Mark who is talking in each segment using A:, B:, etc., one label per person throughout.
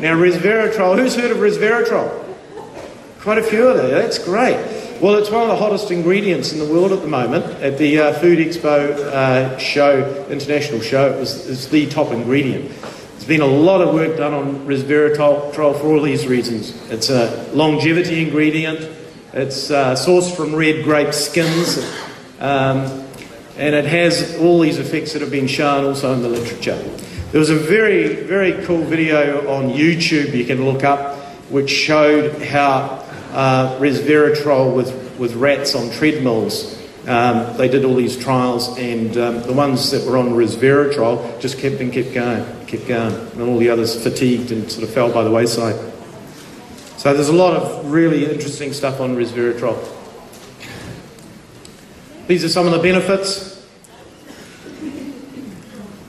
A: Now, resveratrol, who's heard of resveratrol? Quite a few of you, that's great. Well, it's one of the hottest ingredients in the world at the moment. At the uh, Food Expo uh, show, international show, it was, it's the top ingredient. There's been a lot of work done on resveratrol for all these reasons. It's a longevity ingredient, it's uh, sourced from red grape skins, um, and it has all these effects that have been shown also in the literature. There was a very, very cool video on YouTube you can look up which showed how uh, resveratrol with, with rats on treadmills. Um, they did all these trials, and um, the ones that were on resveratrol just kept and kept going, kept going, and all the others fatigued and sort of fell by the wayside. So there's a lot of really interesting stuff on resveratrol. These are some of the benefits.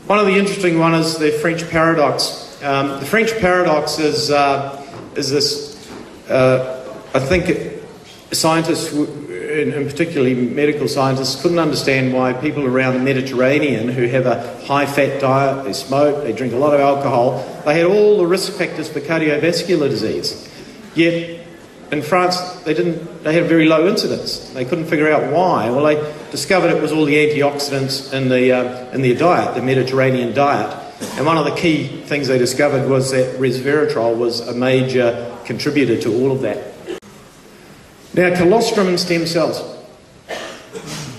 A: One of the interesting ones is the French paradox. Um, the French paradox is, uh, is this, uh, I think scientists, and particularly medical scientists, couldn't understand why people around the Mediterranean who have a high fat diet, they smoke, they drink a lot of alcohol, they had all the risk factors for cardiovascular disease. Yet in France, they didn't. They had very low incidence. They couldn't figure out why. Well, they discovered it was all the antioxidants in the uh, in their diet, the Mediterranean diet. And one of the key things they discovered was that resveratrol was a major contributor to all of that. Now, colostrum and stem cells.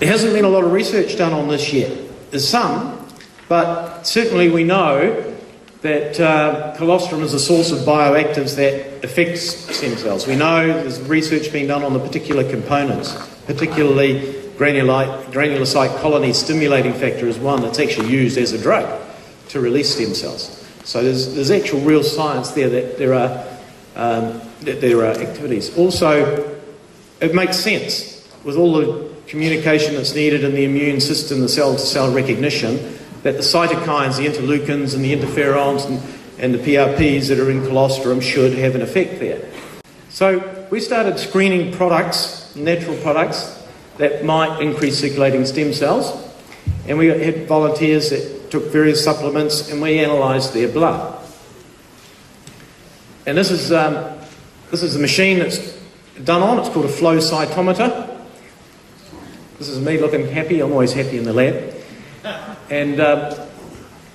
A: There hasn't been a lot of research done on this yet. There's some, but certainly we know that uh, colostrum is a source of bioactives that affects stem cells. We know there's research being done on the particular components, particularly granulocyte colony stimulating factor is one that's actually used as a drug to release stem cells. So there's, there's actual real science there that there are, um, that there are activities. Also, it makes sense with all the communication that's needed in the immune system, the cell to cell recognition that the cytokines, the interleukins and the interferons and, and the PRPs that are in colostrum should have an effect there. So we started screening products, natural products, that might increase circulating stem cells. And we had volunteers that took various supplements and we analysed their blood. And this is, um, this is the machine that's done on. It's called a flow cytometer. This is me looking happy. I'm always happy in the lab. And um,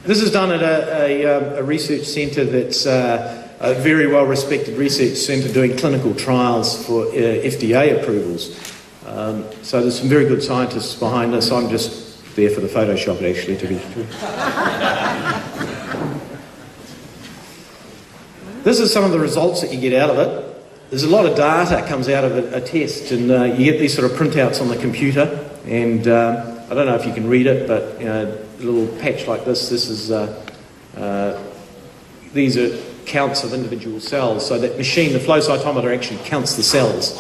A: this is done at a, a, um, a research centre that's uh, a very well respected research centre doing clinical trials for uh, FDA approvals. Um, so there's some very good scientists behind us. I'm just there for the Photoshop, actually, to be this is some of the results that you get out of it. There's a lot of data comes out of a, a test, and uh, you get these sort of printouts on the computer, and um, I don't know if you can read it, but you know, a little patch like this, this is, uh, uh, these are counts of individual cells. So that machine, the flow cytometer, actually counts the cells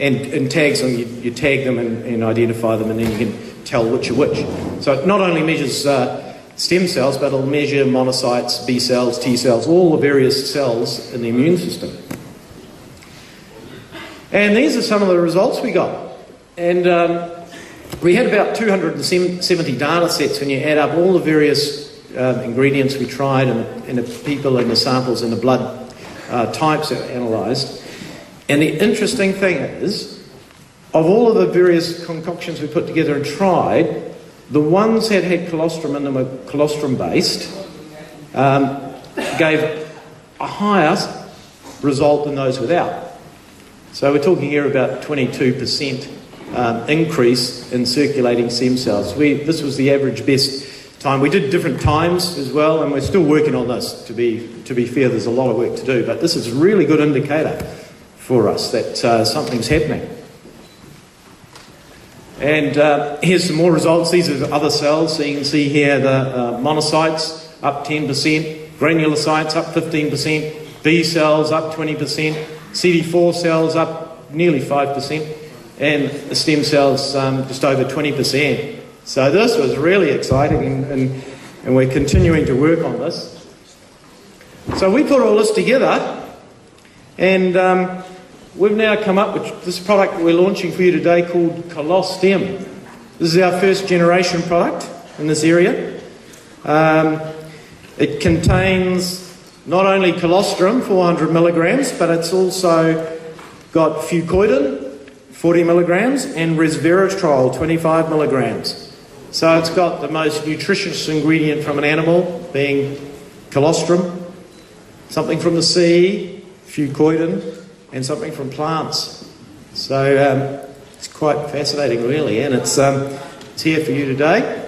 A: and, and tags them. You, you tag them and, and, identify them, and then you can tell which are which. So it not only measures uh, stem cells, but it'll measure monocytes, B cells, T cells, all the various cells in the immune system. And these are some of the results we got. And um, we had about 270 data sets when you add up all the various um, ingredients we tried and, and, the people and the samples and the blood uh, types that were analysed. And the interesting thing is, of all of the various concoctions we put together and tried, the ones that had colostrum in them were colostrum based, um, gave a higher result than those without. So we're talking here about 22% um, increase in circulating stem cells. We, this was the average best time. We did different times as well, and we're still working on this. To be to be fair, there's a lot of work to do, but this is a really good indicator for us that uh, something's happening. And uh, here's some more results. These are other cells. So you can see here the uh, monocytes up 10%, granulocytes up 15%, B cells up 20%, CD4 cells up nearly 5% and the stem cells um, just over 20%. So this was really exciting, and, and, and we're continuing to work on this. So we put all this together, and um, we've now come up with this product we're launching for you today called Colostem. This is our first generation product in this area. Um, it contains not only colostrum, 400 milligrams, but it's also got fucoidan, 40 milligrams, and resveratrol, 25 milligrams. So it's got the most nutritious ingredient from an animal, being colostrum, something from the sea, fucoidan, and something from plants. So um, it's quite fascinating, really, and it's, um, it's here for you today.